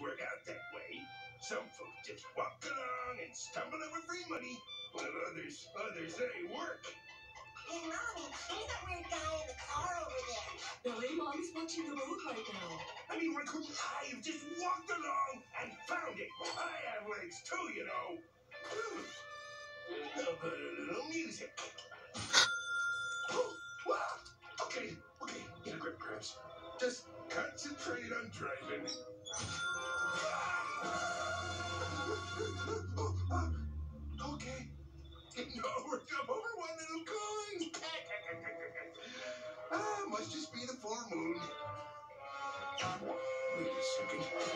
work out that way. Some folks just walk along and stumble over free money, while others, others, they work. Hey, Mommy, who's that weird guy in the car over there? Billy, Mommy's watching the road right now. I mean, why couldn't I have just walked along and found it? I have legs too, you know. How about a little music? Oh, wow. Okay, okay, get a grip, Gramps. Just concentrate on driving. Must just be the full moon. Wait a second.